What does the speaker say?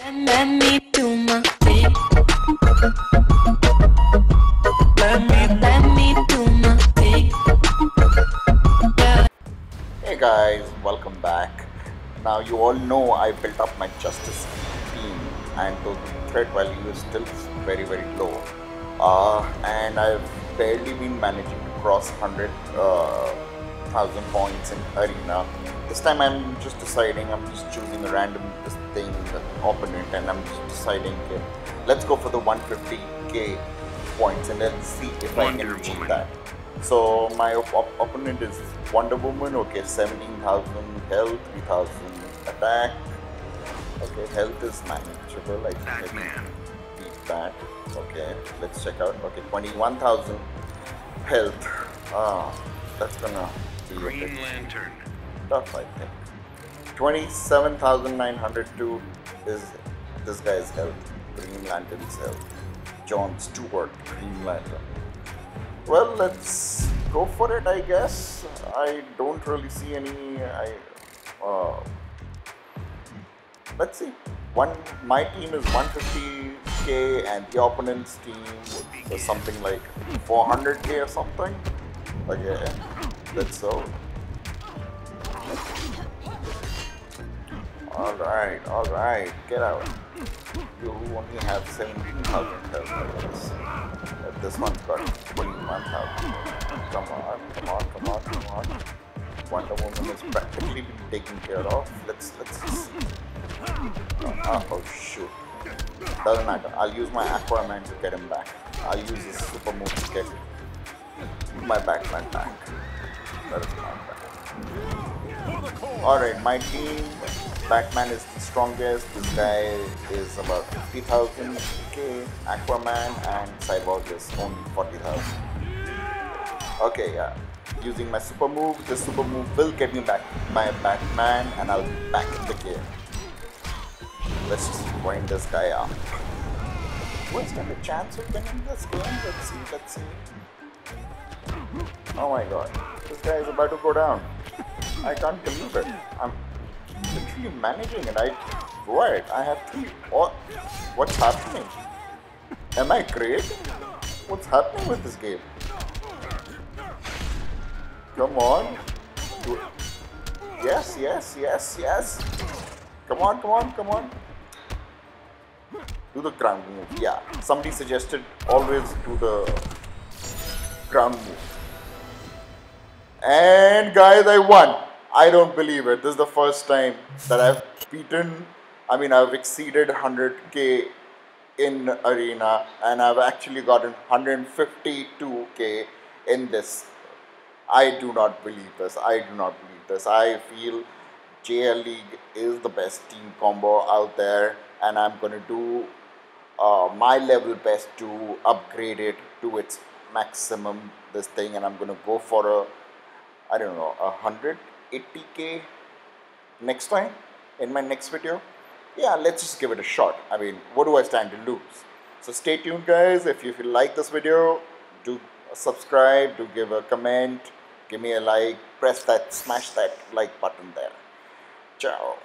Hey guys, welcome back. Now you all know I built up my justice team and the threat value is still very very low. Uh, and I've barely been managing to cross 100 uh, thousand points in arena. This time I'm just deciding, I'm just choosing a random thing, the opponent, and I'm just deciding, okay, let's go for the 150k points and let's see if I Wonder can achieve Woman. that. So my op- op- opponent is Wonder Woman. Okay, 17,000 health, 3,000 attack. Okay, health is manageable. I think I beat that. Okay, let's check out. Okay, 21,000 health. Ah, that's gonna Green Lantern. tough, I think. 27,902 is this guy's health. Green Lantern's health. John Stewart, Green Lantern. Well, let's go for it, I guess. I don't really see any. I. Uh, let's see. One, my team is 150k, and the opponent's team is something like 400k or something. Okay, let's go. All right, all right, get out. You only have 17,000 health, I. Uh, This one's got 21,000. Come on, come on, come on, come on. Wonder Woman is practically been taken care of. Let's let's see. Uh, oh shoot. Doesn't matter. I'll use my Aquaman to get him back. I'll use his super move to get my Batman back. Alright, my team, Batman is the strongest. This guy is about 50,000 k. Aquaman and Cyborg is only 40,000. Okay, yeah. Using my super move, this super move will get me back my Batman and I'll be back in the game. Let's just wind this guy up. What's got a chance of winning this game? Let's see, let's see. Oh my god, this guy is about to go down. I can't believe it. I'm literally managing it. I what? I have three. What? What's happening? Am I great? What's happening with this game? Come on. Yes, yes, yes, yes. Come on, come on, come on. Do the ground move. Yeah. Somebody suggested always do the ground move. And guys, I won. I don't believe it. This is the first time that I've beaten, I mean, I've exceeded 100k in arena and I've actually gotten 152k in this. I do not believe this. I do not believe this. I feel JL League is the best team combo out there, and I'm gonna do uh, my level best to upgrade it to its maximum. This thing, and I'm gonna go for a, I don't know, a hundred eighty k next time in my next video. Yeah, let's just give it a shot. I mean, what do I stand to lose? So stay tuned, guys. If you, if you like this video, do subscribe, do give a comment, give me a like, press that, smash that like button there. Ciao.